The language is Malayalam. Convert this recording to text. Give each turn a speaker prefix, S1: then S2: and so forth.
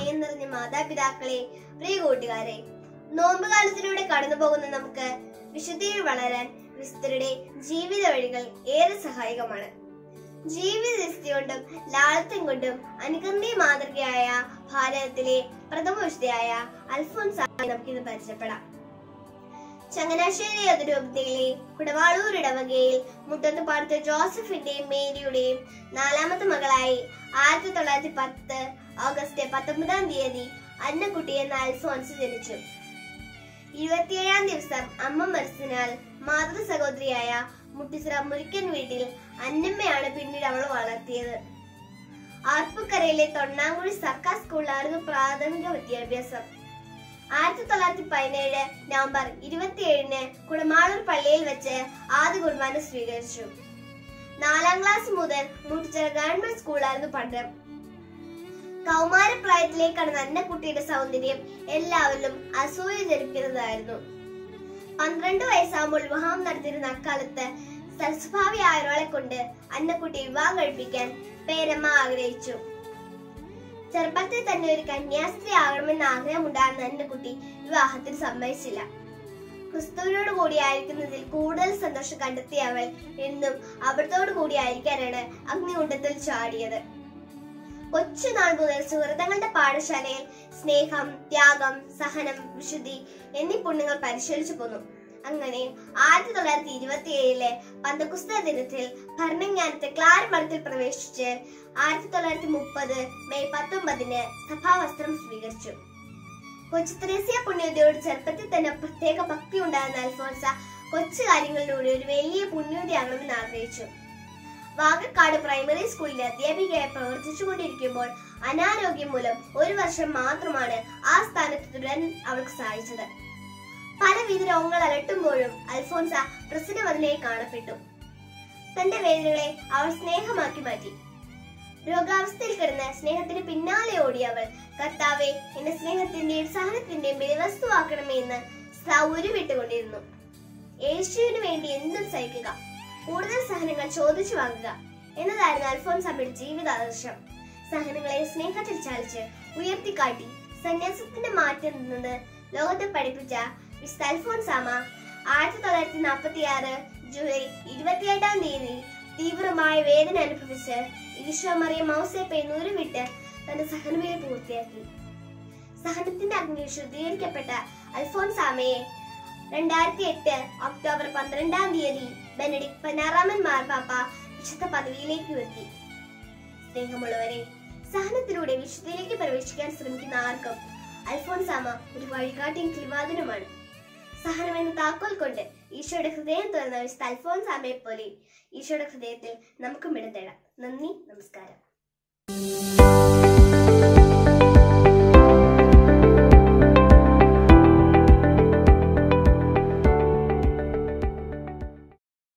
S1: സ്നേഹം നിറഞ്ഞ മാതാപിതാക്കളെ പ്രിയ കൂട്ടുകാരെ. നോമ്പ് കാലത്തിലൂടെ കടന്നു പോകുന്ന നമുക്ക് വിശുദ്ധിയിൽ വളരാൻ ക്രിസ്തുരുടെ ജീവിത വഴികൾ ഏറെ സഹായകമാണ്. ജീവിതനിഷ്ഠ കൊണ്ടും ലാളിത്യം കൊണ്ടും അനുകമ്പീയ മാതൃകയായ ഭാരതത്തിലെ പ്രഥമ വിശുദ്ധയായ അൽഫോൻസായി നമുക്കിന്ന് പരിചയപ്പെടാം. ചങ്ങനാശ്ശേരി അതിരൂപതയിലെ കുടവാളൂർ ഇടവകയിൽ മുട്ടത്ത് പാടത്ത് ജോസഫിന്റെയും മേരിയുടെയും നാലാമത്തെ മകളായി ആയിരത്തി തൊള്ളായിരത്തി പത്ത് ഓഗസ്റ്റ് പത്തൊമ്പതാം തീയതി അന്നക്കുട്ടി എന്ന ജനിച്ചു. ഇരുപത്തിയേഴാം ദിവസം അമ്മ മരിച്ചതിനാൽ മാതൃ സഹോദരിയായ മുട്ടിസ്ര മുരിക്കൻ വീട്ടിൽ അന്നമ്മയാണ് പിന്നീട് അവൾ വളർത്തിയത്. ആർപ്പുക്കരയിലെ തൊണ്ണാങ്കുഴി സർക്കാർ സ്കൂളിലായിരുന്നു പ്രാഥമിക വിദ്യാഭ്യാസം. ആയിരത്തി തൊള്ളായിരത്തി പതിനേഴ് നവംബർ ഇരുപത്തിയേഴിന് കുടമാളൂർ പള്ളിയിൽ വെച്ച് ആദ്യ കുർബാന സ്വീകരിച്ചു. നാലാം ക്ലാസ് മുതൽ മുട്ടിച്ചിറ ഗവൺമെന്റ് സ്കൂളായിരുന്നു പഠനം കൗമാരപ്രായത്തിലേക്കാണ് കടന്ന അന്നക്കുട്ടിയുടെ സൗന്ദര്യം എല്ലാവരിലും അസൂയ ജനിക്കുന്നതായിരുന്നു പന്ത്രണ്ട് വയസ്സാകുമ്പോൾ വിവാഹം നടത്തിയിരുന്ന അക്കാലത്ത് സൽസ്വഭാവിയായ ഒരാളെ കൊണ്ട് അന്നക്കുട്ടി വിവാഹം കഴിപ്പിക്കാൻ പേരമ്മ ആഗ്രഹിച്ചു. ചെറുപ്പത്തിൽ തന്നെ ഒരു കന്യാസ്ത്രീ ആകണമെന്ന് ആഗ്രഹമുണ്ടായിരുന്ന കുട്ടി വിവാഹത്തിൽ സമ്മതിച്ചില്ല. ക്രിസ്തുവിനോട് കൂടിയായിരിക്കുന്നതിൽ കൂടുതൽ സന്തോഷം കണ്ടെത്തിയ അവൾ എന്നും അവിടത്തോടു കൂടിയായിരിക്കാനാണ് അഗ്നികുണ്ടത്തിൽ ചാടിയത്. കൊച്ചുനാൾ മുതൽ സുഹൃത്തുക്കളുടെ പാഠശാലയിൽ സ്നേഹം ത്യാഗം സഹനം വിശുദ്ധി എന്നീ പുണ്യങ്ങൾ പരിശീലിച്ചു പോന്നു. അങ്ങനെ ആയിരത്തി തൊള്ളായിരത്തി ഇരുപത്തി ഏഴിലെ പന്തകുസ്ത ദിനത്തിൽ ഭരണജ്ഞാനത്തെ ക്ലാരമഠത്തിൽ പ്രവേശിച്ച് ആയിരത്തി തൊള്ളായിരത്തി മുപ്പത് മെയ് പത്തൊമ്പതിന് സഭാവസ്ത്രം സ്വീകരിച്ചു. കൊച്ചു ത്രേസ്യ പുണ്യതയോട് ചെറുപ്പത്തിൽ തന്നെ പ്രത്യേക ഭക്തി ഉണ്ടായിരുന്ന അൽഫോൻസ കൊച്ചു കാര്യങ്ങളിലൂടെ ഒരു വലിയ പുണ്യതയാകണമെന്ന് ആഗ്രഹിച്ചു. വാഗക്കാട് പ്രൈമറി സ്കൂളിലെ അധ്യാപികയായി പ്രവർത്തിച്ചുകൊണ്ടിരിക്കുമ്പോൾ അനാരോഗ്യം മൂലം ഒരു വർഷം മാത്രമാണ് ആ സ്ഥാനത്ത് തുടരാൻ അവൾക്ക് സാധിച്ചത്. പലവിധ രോഗങ്ങൾ അലട്ടുമ്പോഴും അൽഫോൻസ പ്രസന്നവതിനായി കാണപ്പെട്ടു. തന്റെ വേദനകളെ അവൾ സ്നേഹമാക്കി മാറ്റി. രോഗാവസ്ഥയിൽ കിടന്ന് സ്നേഹത്തിന് പിന്നാലെ ഓടിയ അവൾ കർത്താവെ എന്റെ സ്നേഹത്തിന്റെയും സഹനത്തിന്റെയും ബലിവസ്തുവാക്കണമേ എന്ന് സൗരുവിട്ടുകൊണ്ടിരുന്നു യേശുവിന് വേണ്ടി എന്തും സഹിക്കുക കൂടുതൽ സഹനങ്ങൾ ചോദിച്ചു വാങ്ങുക എന്നതായിരുന്നു അൽഫോൻസ് അമ്മയുടെ ജീവിതാദർശം. സഹനങ്ങളെ സ്നേഹത്തിൽ ചാലിച്ച് ഉയർത്തിക്കാട്ടി സന്യാസത്തിന്റെ മാറ്റം നിന്നത് ലോകത്തെ പഠിപ്പിച്ച മിസ് അൽഫോൻസാമ ആയിരത്തി തൊള്ളായിരത്തി നാൽപ്പത്തി ആറ് ജൂലൈ ഇരുപത്തിയെട്ടാം തീയതി തീവ്രമായ വേദന അനുഭവിച്ച് ഈശോ മറിയ മൗസേപ്പെ നൂരുവിട്ട് തന്റെ സഹനമയെ പൂർത്തിയാക്കി. സഹനത്തിന്റെ അഗ്നിയിൽ ശുദ്ധീകരിക്കപ്പെട്ട അൽഫോൻസാമയെ രണ്ടായിരത്തി എട്ട് ഒക്ടോബർ പന്ത്രണ്ടാം തീയതി ബെനഡിക് പനാറാമൻ മാർപ്പാപ്പ വിശുദ്ധ പദവിയിലേക്ക് ഉയർത്തി. സ്നേഹമുള്ളവരെ സഹനത്തിലൂടെ വിശുദ്ധിയിലേക്ക് പ്രവേശിക്കാൻ ശ്രമിക്കുന്ന ആർക്കും അൽഫോൻസാമ ഒരു വഴികാട്ടിയും കിളിവാതിനുമാണ് സഹനം എന്ന താക്കോൽ കൊണ്ട് ഈശോയുടെ ഹൃദയം തുറന്ന വിശുദ്ധ അൽഫോൻസാമയെ പോലെ ഈശോയുടെ ഹൃദയത്തിൽ നമുക്കും ഇടം തേടാം. നന്ദി നമസ്കാരം.